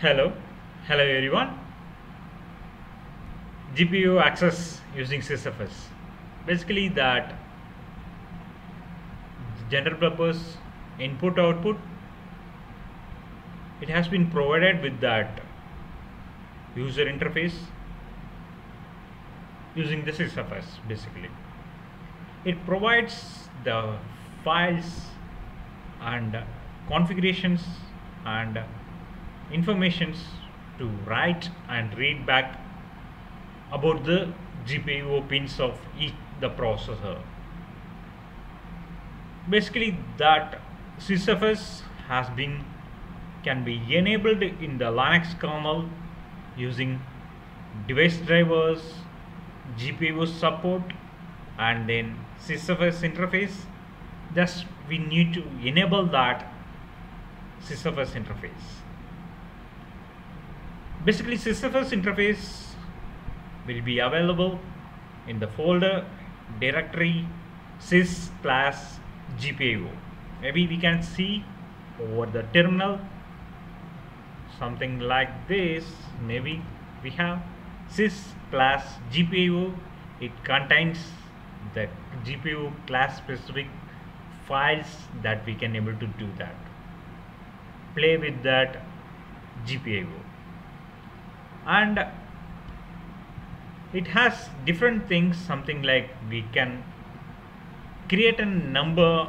Hello, hello everyone. GPIO access using SysFS. Basically that general purpose input output it has been provided with that user interface using the SysFS basically. It provides the files and configurations and informations to write and read back about the GPIO pins of each the processor. Basically that SysFS has been can be enabled in the Linux kernel using device drivers, GPIO support and then SysFS interface. Thus we need to enable that SysFS interface. Basically SysFS interface will be available in the folder directory sys class GPIO. Maybe we can see over the terminal something like this. Maybe we have sys class GPIO. It contains the GPIO class specific files that we can able to do that. Play with that GPIO and it has different things something like we can create a number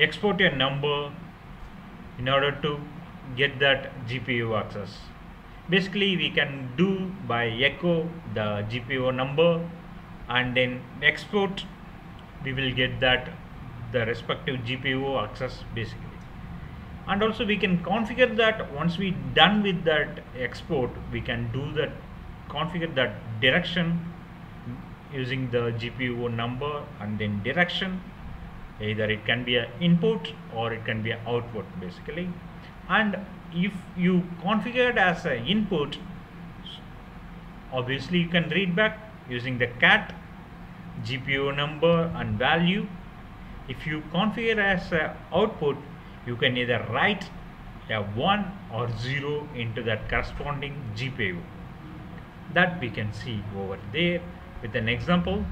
export a number in order to get that GPIO access. Basically we can do by echo the GPIO number and then export. We will get that the respective GPIO access basically and also we can configure that once we done with that export we can do that configure that direction using the GPIO number and then direction. Either it can be an input or it can be an output basically. And if you configure it as an input obviously you can read back using the cat GPIO number and value. If you configure as an output you can either write a 1 or 0 into that corresponding GPIO that we can see over there with an example.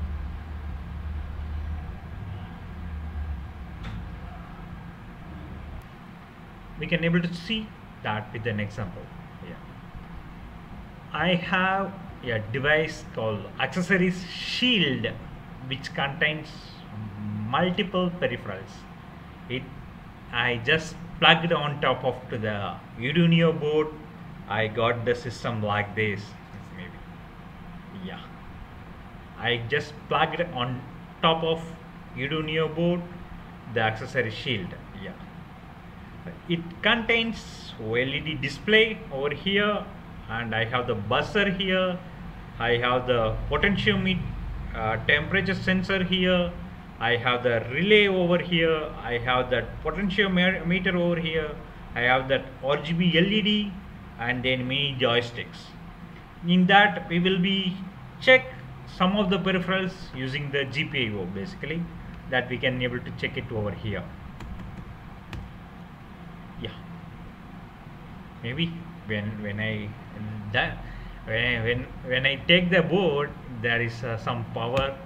We can able to see that with an example. Yeah. I have a device called accessories shield which contains multiple peripherals. It I just plugged on top of to the UDOO NEO board. I got the system like this. Maybe yeah. I just plugged on top of UDOO NEO board the accessory shield yeah. It contains LED display over here and I have the buzzer here. I have the potentiometer uh, temperature sensor here I have the relay over here I have that potentiometer over here I have that RGB LED and then mini joysticks. In that we will be check some of the peripherals using the GPIO basically that we can able to check it over here. Yeah. Maybe when when I that when when when I take the board there is uh, some power.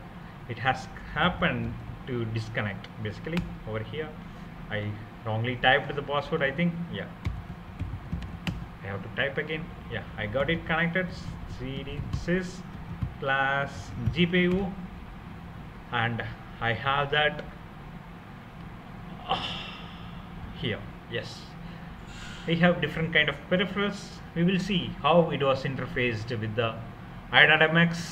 It has happened to disconnect. Basically over here I wrongly typed the password I think. Yeah. I have to type again. Yeah I got it connected. Cd sys class GPIO and I have that uh, here. Yes. We have different kind of peripherals. We will see how it was interfaced with the i.MX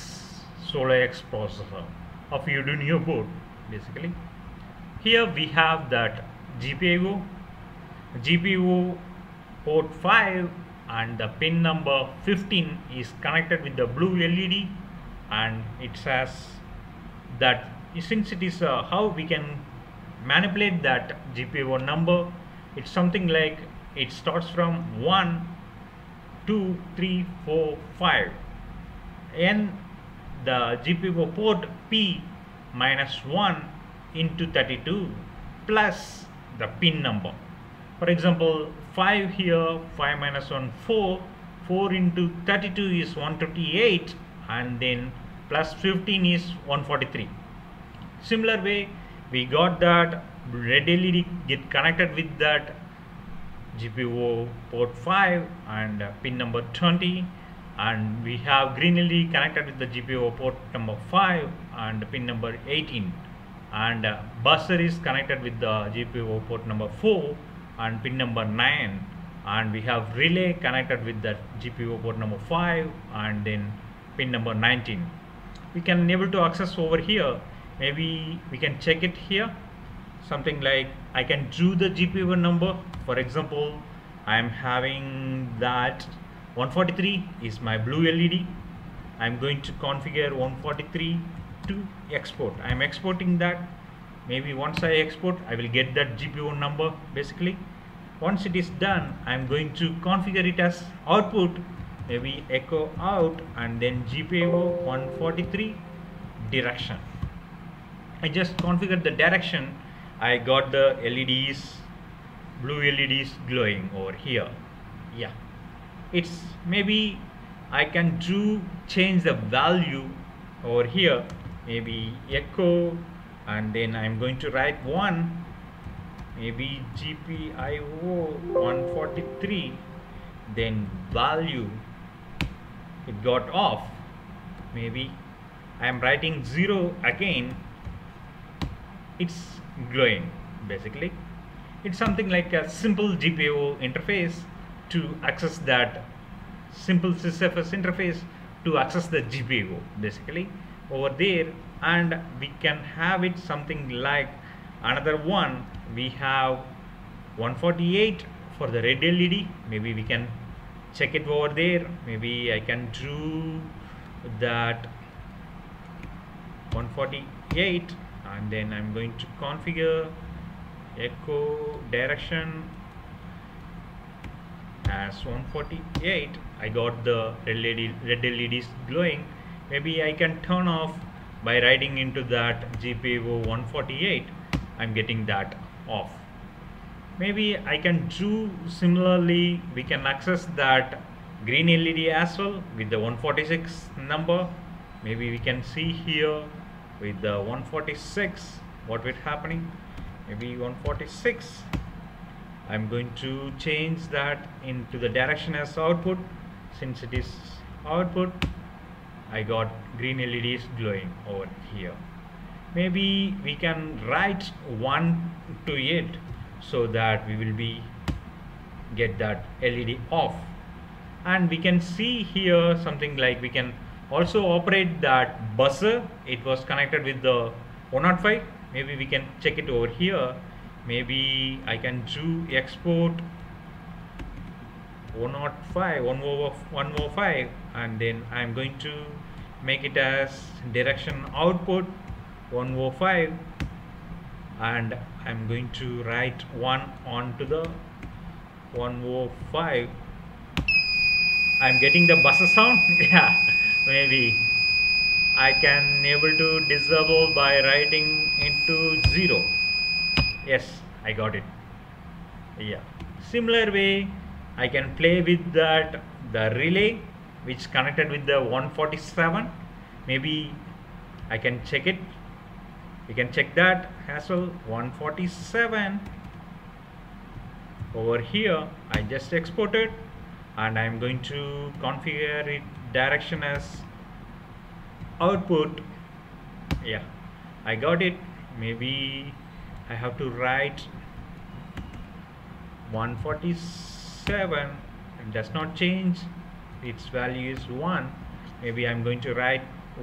SoloX processor of UDOO NEO board basically. Here we have that GPIO GPIO port 5 and the pin number 15 is connected with the blue LED and it says that since it is uh, how we can manipulate that GPIO number it's something like it starts from 1 2 3 4 5 and the GPIO port P minus 1 into 32 plus the pin number. For example 5 here 5 minus 1 4 4 into 32 is 128 and then plus 15 is 143 similar way we got that red LED get connected with that GPIO port 5 and pin number 20 and we have green LED connected with the GPIO port number 5 and pin number 18 and uh, buzzer is connected with the GPIO port number 4 and pin number 9 and we have relay connected with the GPIO port number 5 and then pin number 19 we can able to access over here. Maybe we can check it here. Something like I can do the GPIO number. For example I am having that 143 is my blue LED I'm going to configure 143 to export. I'm exporting that. Maybe once I export I will get that GPIO number basically. Once it is done I'm going to configure it as output maybe echo out and then GPIO 143 direction. I just configured the direction. I got the LEDs blue LEDs glowing over here. Yeah it's maybe I can do change the value over here maybe echo and then I'm going to write 1 maybe GPIO 143 then value it got off. Maybe I am writing 0 again it's glowing basically. It's something like a simple GPIO interface to access that simple sysfs interface to access the GPIO basically over there. And we can have it something like another one. We have 148 for the red LED maybe we can check it over there. Maybe I can do that 148 and then I'm going to configure echo direction as 148 I got the red, LED, red LEDs glowing. Maybe I can turn off by writing into that GPIO 148 I'm getting that off. Maybe I can do similarly we can access that green LED as well with the 146 number. Maybe we can see here with the 146 what will happening? Maybe 146 I'm going to change that into the direction as output. Since it is output I got green LEDs glowing over here. Maybe we can write 1 to it so that we will be get that LED off. And we can see here something like we can also operate that buzzer. It was connected with the 105 maybe we can check it over here maybe I can do export 105 1 over 105 and then I'm going to make it as direction output 105 and I'm going to write 1 onto the 105 I'm getting the buzzer sound? Yeah maybe. I can able to disable by writing into 0 yes I got it. Yeah. Similar way I can play with that the relay which connected with the 147 maybe I can check it. You can check that as well 147 over here I just exported and I'm going to configure it direction as output. Yeah I got it. Maybe I have to write 147 it does not change. Its value is 1 maybe I'm going to write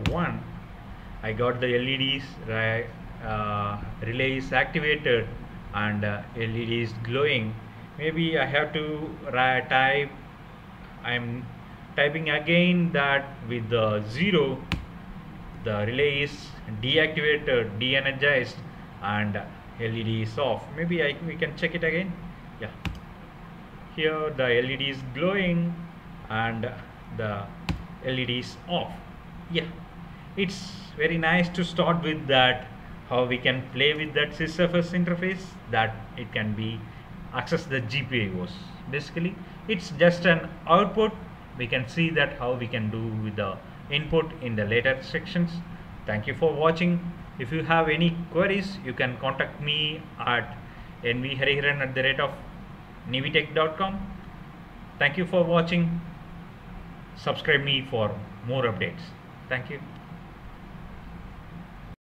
1 I got the LEDs uh, relay is activated and uh, LED is glowing. Maybe I have to type I'm typing again that with the 0 the relay is deactivated de-energized and LED is off maybe I, we can check it again yeah here the LED is glowing and the LED is off yeah it's very nice to start with that how we can play with that sysfs interface that it can be access the GPIOs. Basically, it's just an output. We can see that how we can do with the input in the later sections. Thank you for watching. If you have any queries, you can contact me at nvhariharan at the rate of neeveetech.com. Thank you for watching. Subscribe me for more updates. Thank you.